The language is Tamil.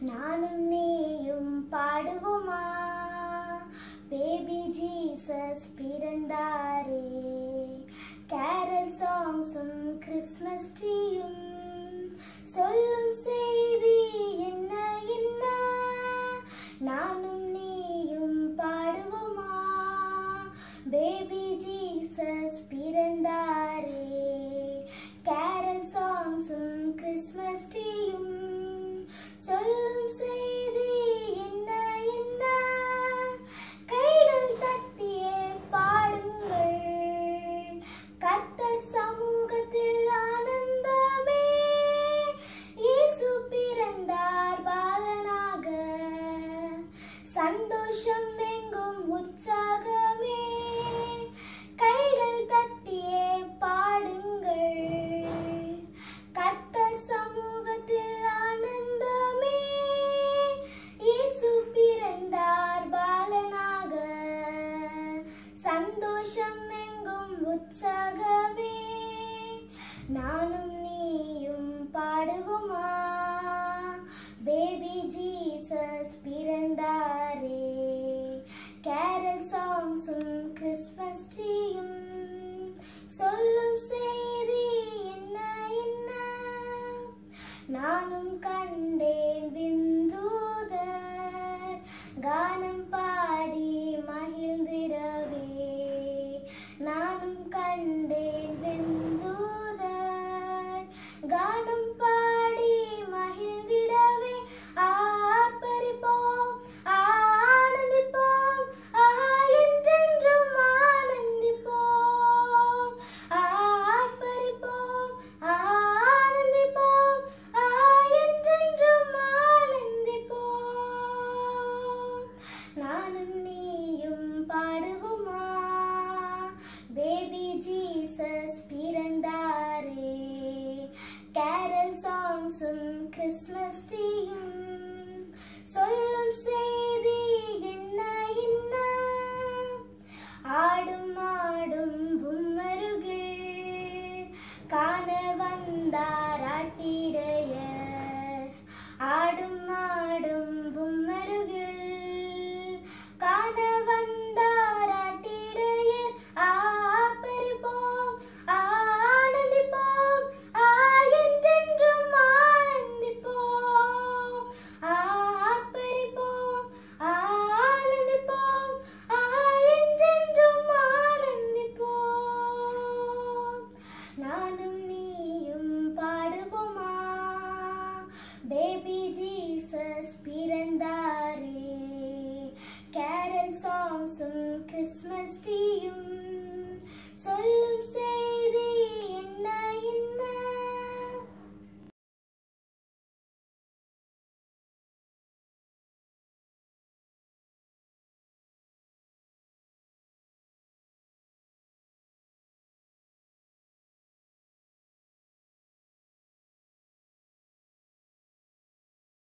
நானும் நீயும் பாடுவோமா? பேபி ஜீசஸ் பிறந்தாரே. கேரல் சாங்ஸும் கிறிஸ்மஸ் ட்ரீயும் சொல்லும் செய்தி என்ன என்ன? நானும் நீயும் பாடுவோமா? பேபி ஜீசஸ் பிறந்தார் நானும் நீயும் பாடுவோமா? பேபி ஜீசஸ் பிறந்தாரே. கேரல் சாங்ஸும் கிறிஸ்மஸ் ட்ரீயும் சொல்லும் செய்தி என்ன என்ன? நானும் கண்டேன் விந்தூதர். கானம் டான்ஸும் கிறிஸ்மஸ் டீயும் சொல்லும் செய்தி என்ன என்ன? ஆடும் ஆடும் பும்மருகள் காண வந்தாராட்டி songs, Christmas tree.